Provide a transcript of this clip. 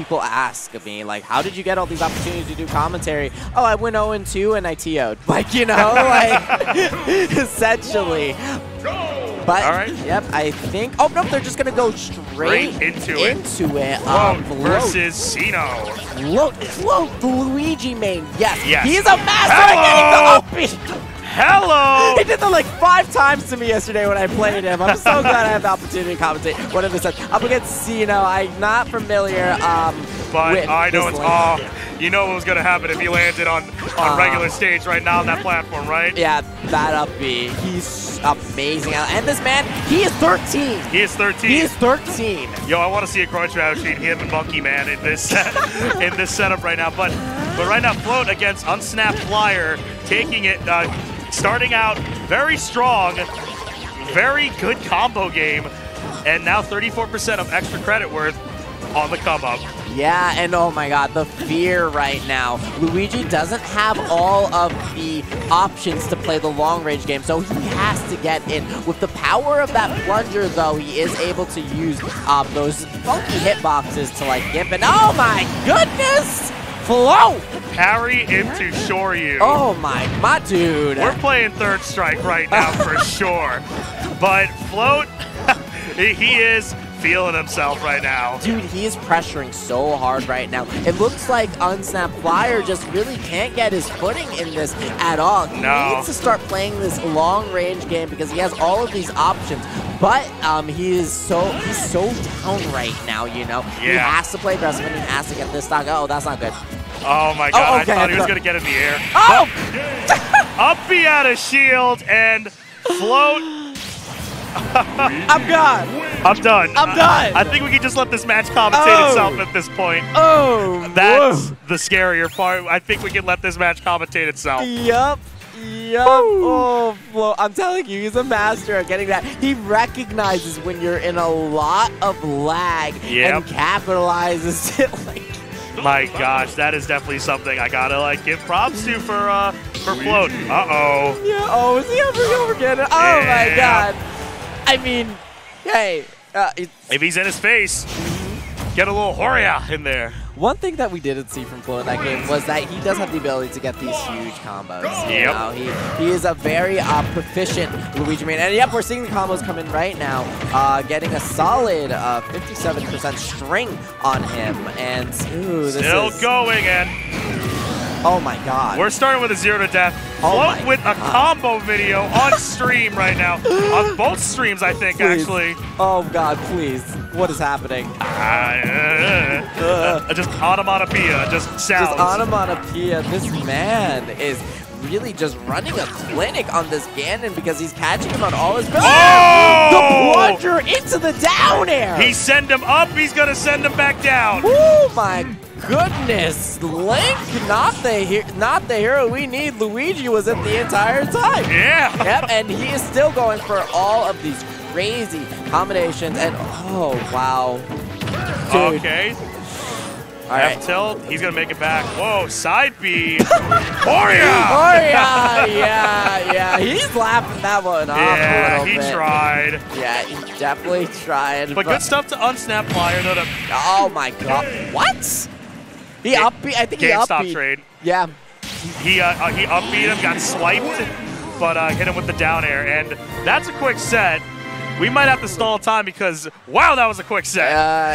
people ask me, like, how did you get all these opportunities to do commentary? Oh, I went 0-2 and I TO'd. Like, you know, like, essentially. But, All right. yep, I think, oh, no, they're just going to go straight, Straight into it. into it. Float Um, versus Sino. Float, Float, Luigi main. Yes, Yes. he's a master at getting the up B. Hello! He did that like five times to me yesterday when I played him. I'm so glad I have the opportunity to commentate one of his sets. Up against Sino, I'm not familiar um, But I know it's all. You know what was going to happen if he landed on, on Uh, regular stage right now on that platform, right? Yeah, that up B. He's amazing. And this man, he is 13. He is 13. He is 13. Yo, I want to see a crunch round between him and Monkey Man in this set, in this setup right now. But but right now, Float against Unsnap Flyer, taking it, uh, starting out very strong, very good combo game, and now 34% of extra credit worth on the come up. Yeah, and oh my god, the fear right now. Luigi doesn't have all of the options to play the long range game, so he has to get in. With the power of that plunger, though, he is able to use um, those funky hitboxes to like gimp and oh my goodness! Float! Parry into Shoryu. Oh my, my dude. We're playing third strike right now for sure. But Float, he is feeling himself right now. Dude, he is pressuring so hard right now. It looks like Unsnap Flyer just really can't get his footing in this at all. He No. needs to start playing this long range game because he has all of these options. But um, he is so he's so down right now, you know. Yeah. He has to play aggressive and he has to get this stock. Oh, that's not good. Oh my oh, god, okay, I thought he was gonna get in the air. Oh! Up B out of shield and float. I'm gone. I'm done. I'm done. I think we can just let this match commentate Oh. itself at this point. Oh, That's the scarier part. I think we can let this match commentate itself. Yup. Yup. Oh, Flo, I'm telling you, he's a master at getting that. He recognizes when you're in a lot of lag Yep. and capitalizes it like. My gosh, that is definitely something I gotta like give props to for uh for float. Uh oh. Yeah. Oh, is he ever gonna get it? Oh my God. I mean, hey. Uh, If he's in his face, get a little Horia in there. one thing that we didn't see from Flo in that game was that he does have the ability to get these huge combos. You Yep. know, he, he is a very uh, proficient Luigi man. And yep, we're seeing the combos come in right now, uh, getting a solid uh, 57% string on him. And, ooh, this Still is... going and Oh my god. We're starting with a zero to death. Oh Float my with a combo video on stream right now. on both streams, I think, Please. actually. Oh god, please. What is happening? Ah, uh, uh, just onomatopoeia, just sounds. Just onomatopoeia. This man is really just running a clinic on this Ganon because he's catching him on all his. Oh! The plunger into the down air. He send him up, he's gonna send him back down. Oh my goodness, Link, not the not the hero we need. Luigi was it the entire time. Yeah. Yep, and he is still going for all of these crazy combinations. And oh wow, dude. Okay. All right. F tilt, he's gonna make it back. Whoa, side B. Horia! Oh yeah, yeah. He's laughing that one off a Yeah, he bit. tried. Yeah, he definitely tried. But good stuff to unsnap flyer though to Oh my god, what? He Ga- up B. I think he GameStop stop trade. Yeah. He uh, uh, he up B him, got swiped, but uh, hit him with the down air, and that's a quick set. We might have to stall time because wow, that was a quick set. Uh,